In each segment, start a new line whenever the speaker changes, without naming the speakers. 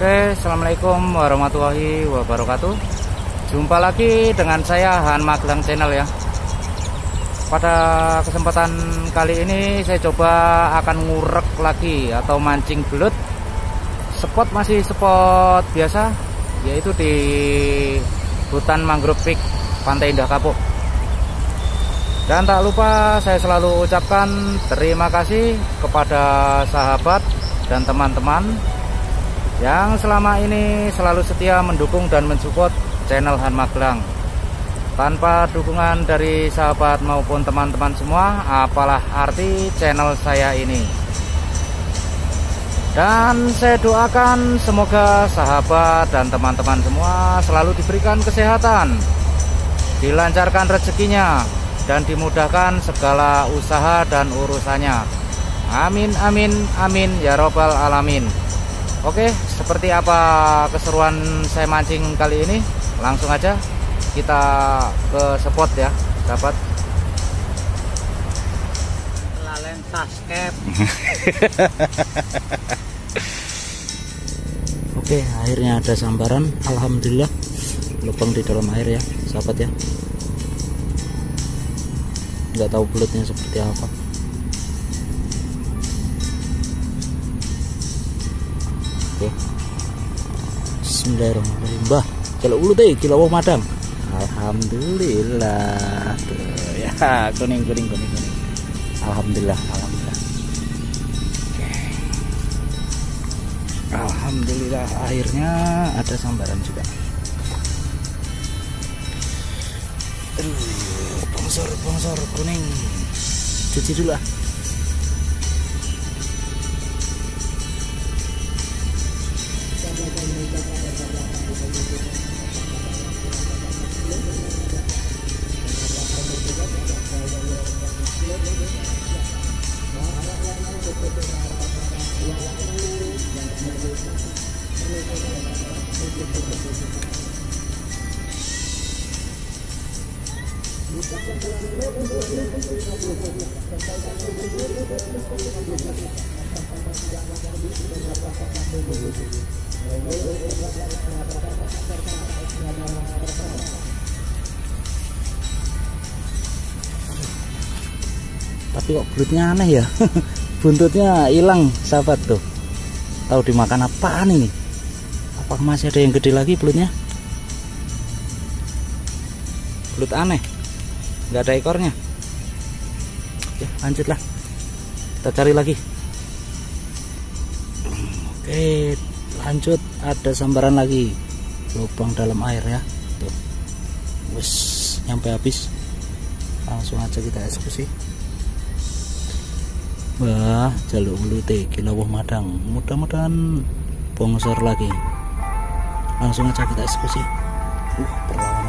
Oke, Assalamualaikum warahmatullahi wabarakatuh. Jumpa lagi dengan saya Han Magelang Channel ya. Pada kesempatan kali ini saya coba akan ngurek lagi atau mancing belut. Spot masih spot biasa Yaitu di hutan mangrove peak Pantai Indah Kapuk. Dan tak lupa saya selalu ucapkan terima kasih kepada sahabat dan teman-teman yang selama ini selalu setia mendukung dan mensupport channel Han Magelang. Tanpa dukungan dari sahabat maupun teman-teman semua, apalah arti channel saya ini. Dan saya doakan semoga sahabat dan teman-teman semua selalu diberikan kesehatan, dilancarkan rezekinya, dan dimudahkan segala usaha dan urusannya. Amin, amin, amin, ya Robbal 'Alamin. Oke, seperti apa keseruan saya mancing kali ini? Langsung aja kita ke spot ya, dapat.
Lalen taskep.
Oke, akhirnya ada sambaran. Alhamdulillah, lubang di dalam air ya, sahabat ya. Nggak tahu belutnya seperti apa. Oke. Bismillahirrahmanirrahim. Bah, kalau ulu deh, kilo madang. Alhamdulillah. Ya, kuning kuning kuning kuning. Alhamdulillah, alhamdulillah. Oke. Alhamdulillah akhirnya ada sambaran juga. Aduh, bongsor bongsor kuning. Cuci dulu ah. Tapi kok belutnya aneh ya? Buntutnya hilang sahabat tuh. Tahu dimakan apaan ini apakah masih ada yang gede lagi belutnya? Belut aneh. Nggak ada ekornya. Oke lanjutlah. Kita cari lagi. Oke lanjut. Ada sambaran lagi. Lubang dalam air ya. Tuh. Wes nyampe habis. Langsung aja kita eksekusi. Wah, jaluk ulute kilawuh madang. Mudah-mudahan bongsor lagi. Langsung aja kita eksekusi. Uh, perlawanannya.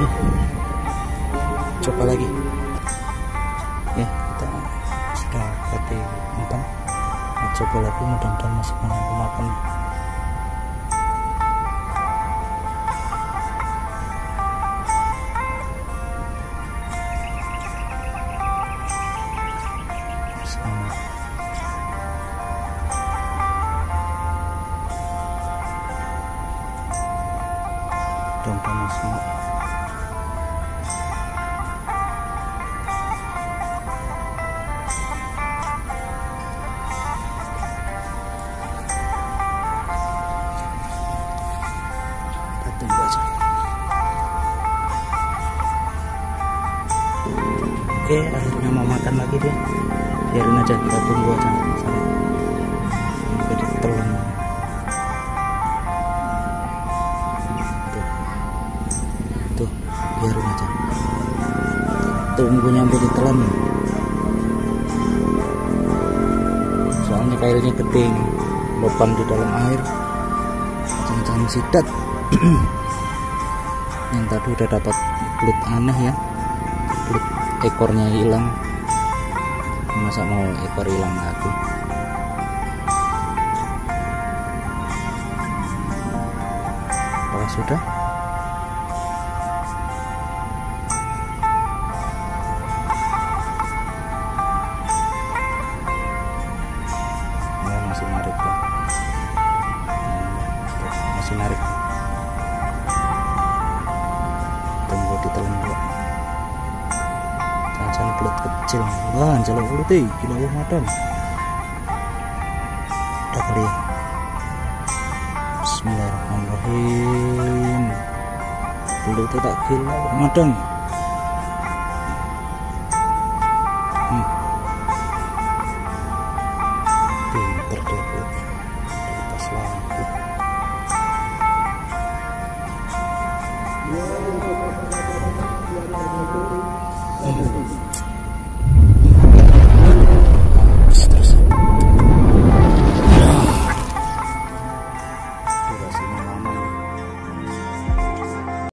Aduh. Coba lagi. Ya, kita sudah kati empat. Coba lagi mudah-mudahan masih mampu tunggu aja oke akhirnya mau makan lagi dia. Biarin aja kita tunggu aja sampai tuh biarin aja. Tunggu nyampe ditelan soalnya kailnya gede lubang di dalam air. Jangan-jangan sidat yang tadi udah dapat belut aneh ya. Belut ekornya hilang. Masa mau ekor hilang lagi? Apakah sudah? Ya masih narik ya. masih narik belut kecil. Wah jalur belut eh gila wah madam udah kali. Ya Bismillahirrahmanirrahim belut tak gila madam